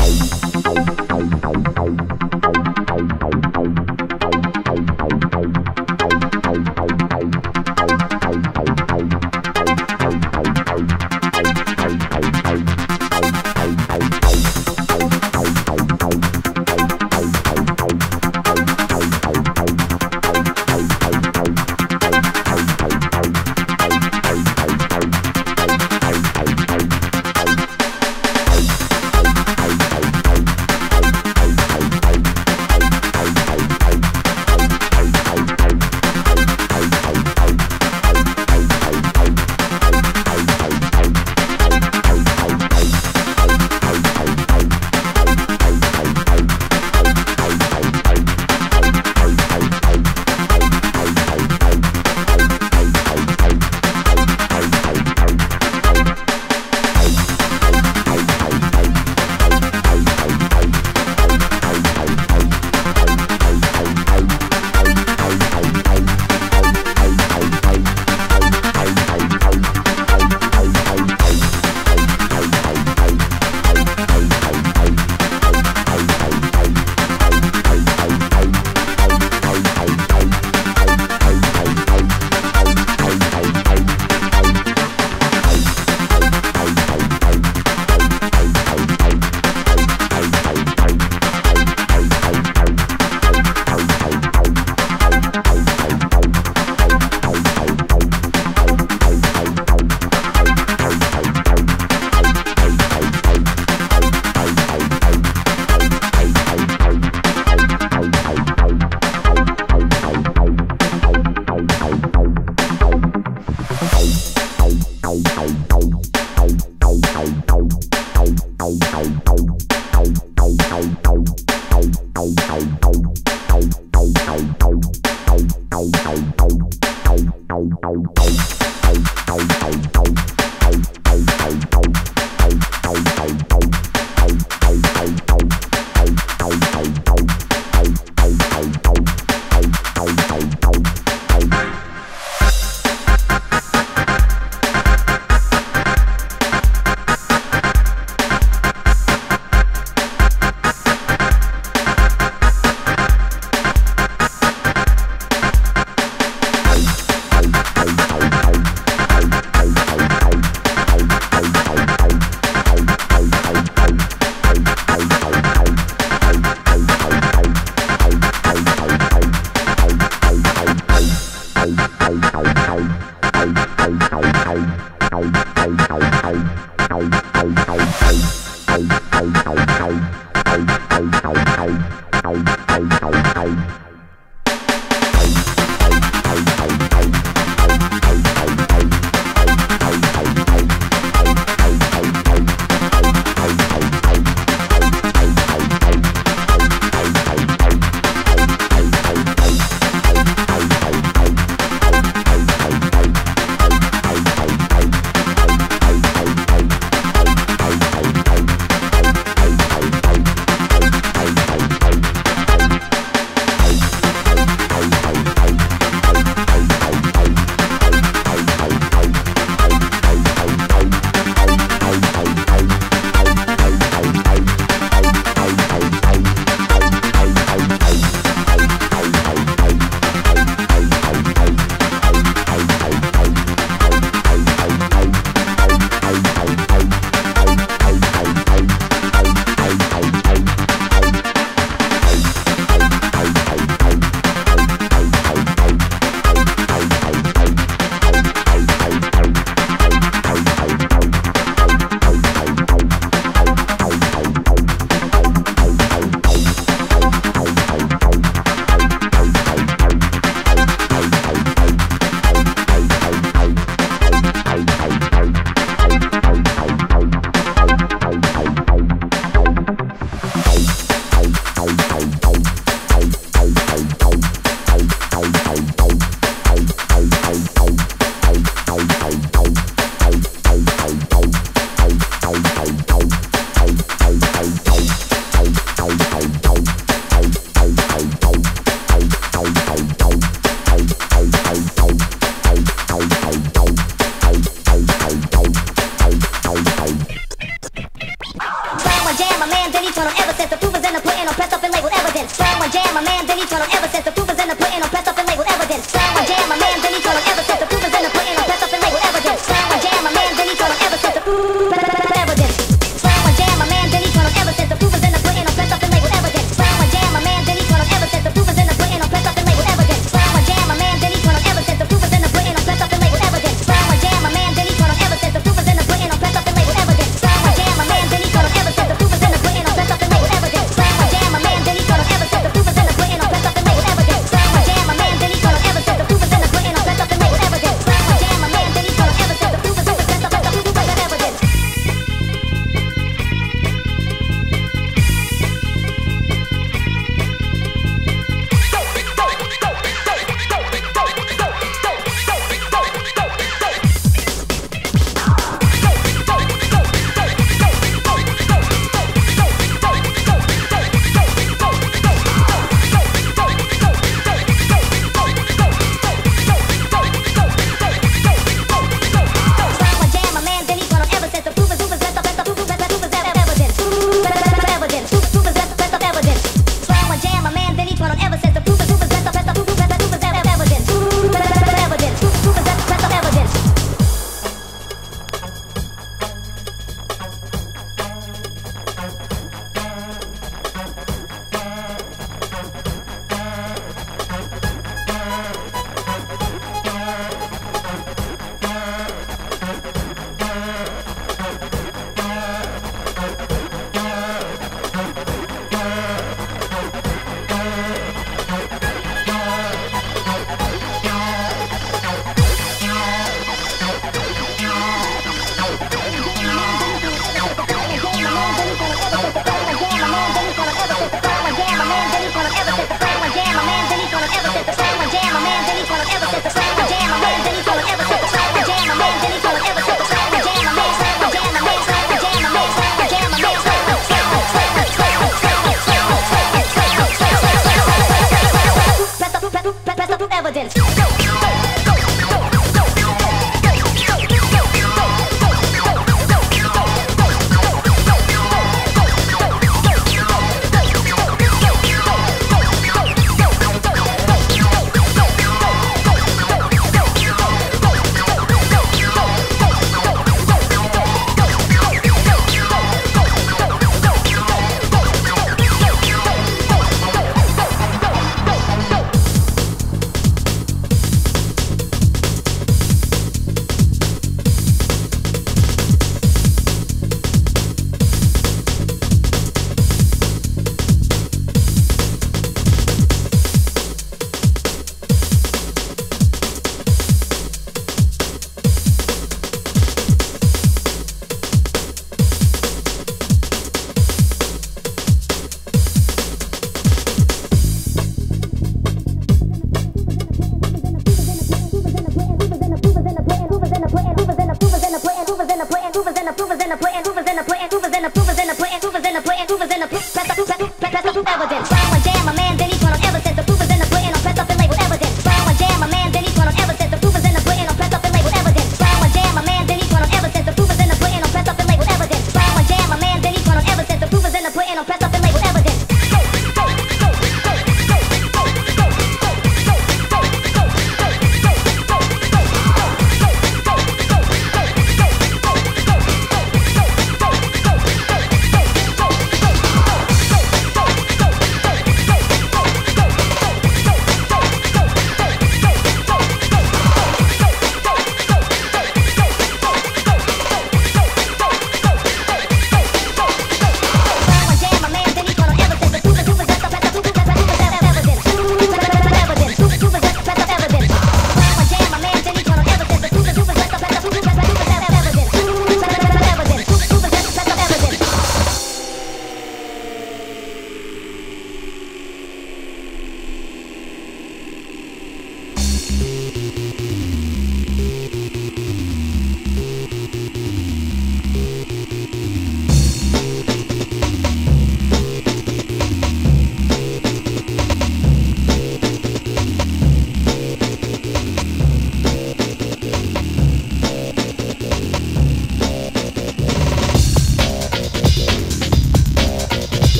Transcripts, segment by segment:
Thank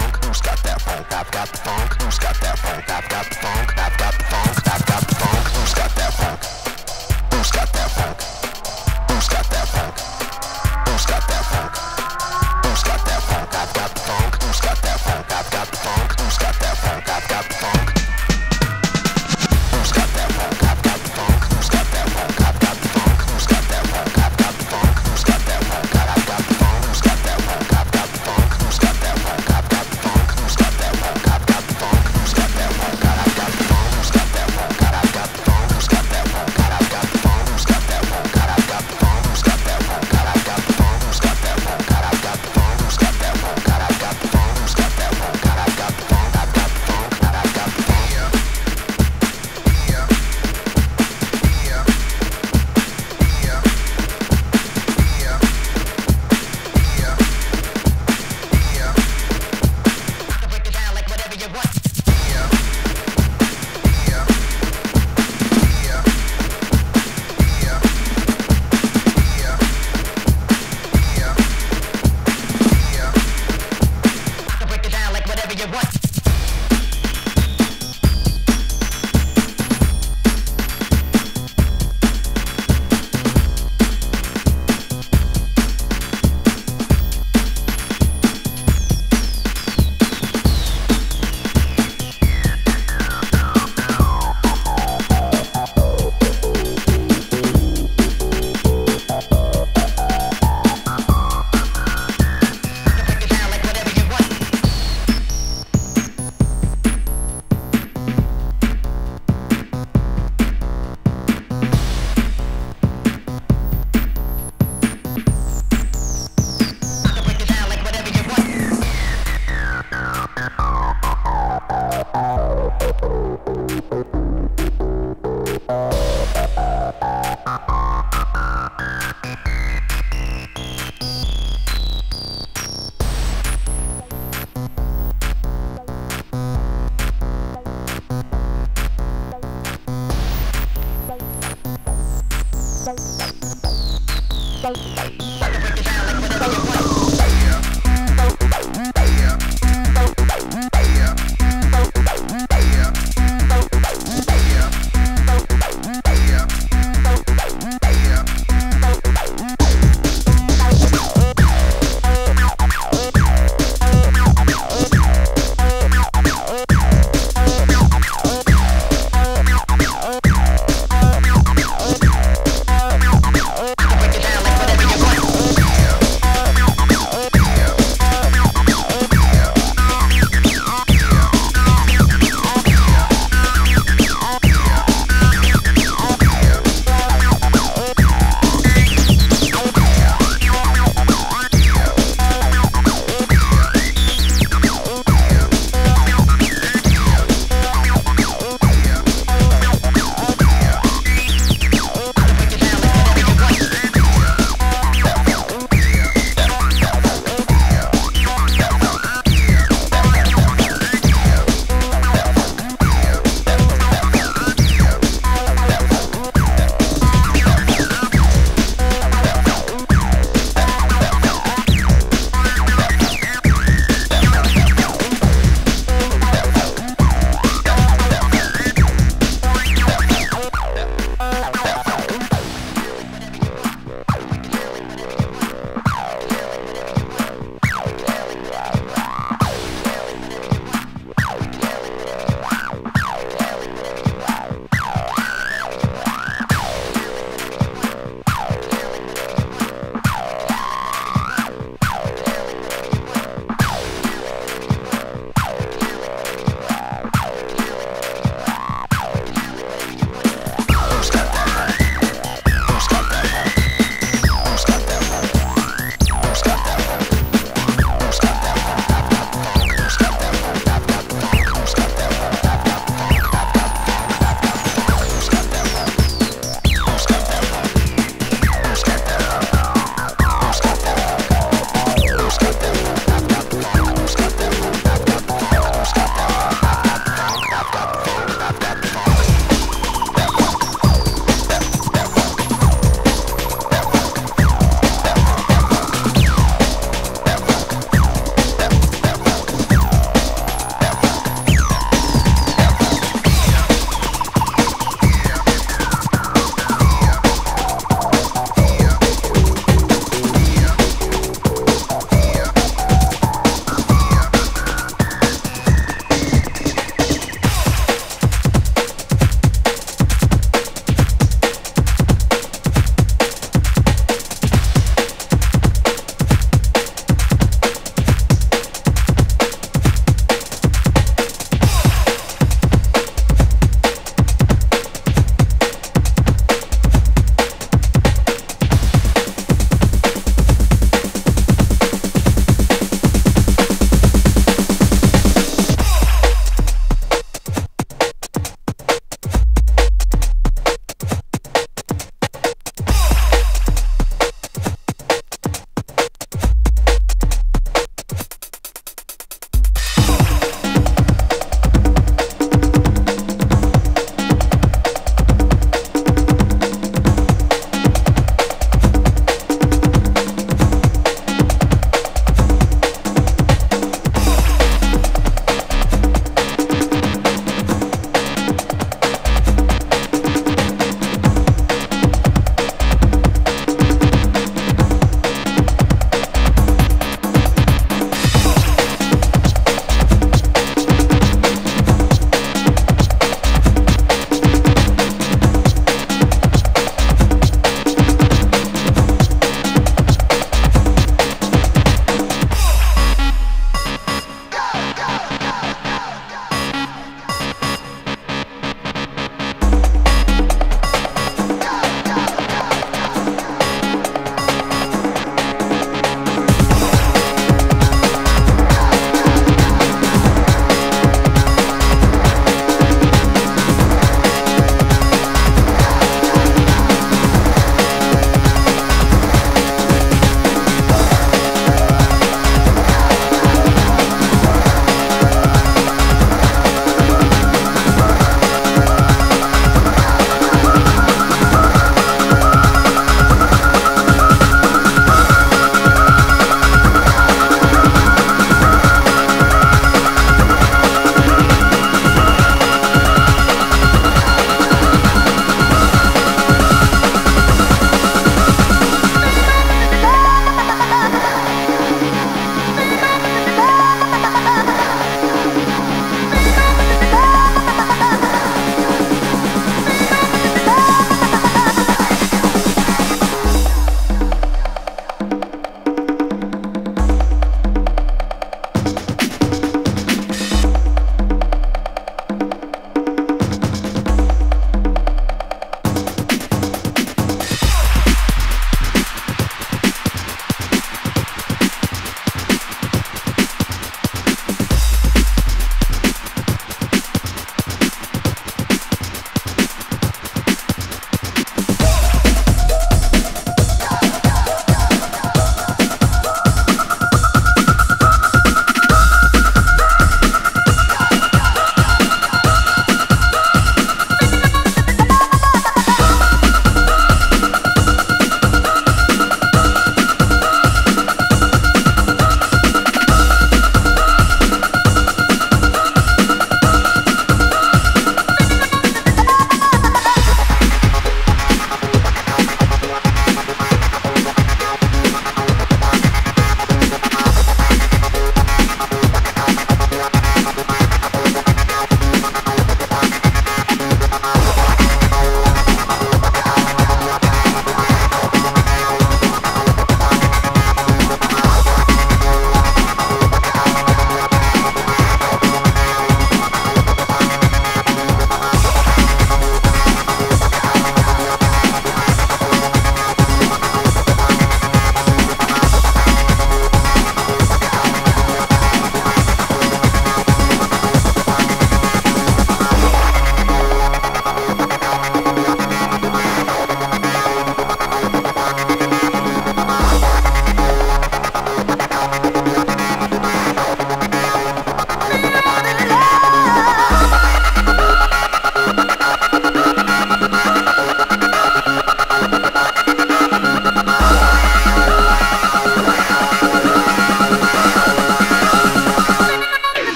funk? Who's got that funk? I've got the funk. Who's got that funk? I've got the funk. I've got the funk. I've got the funk. Who's got that funk? Who's got that funk? Who's got that funk? Who's got that funk? Who's got that funk? I've got the funk. Who's got that funk?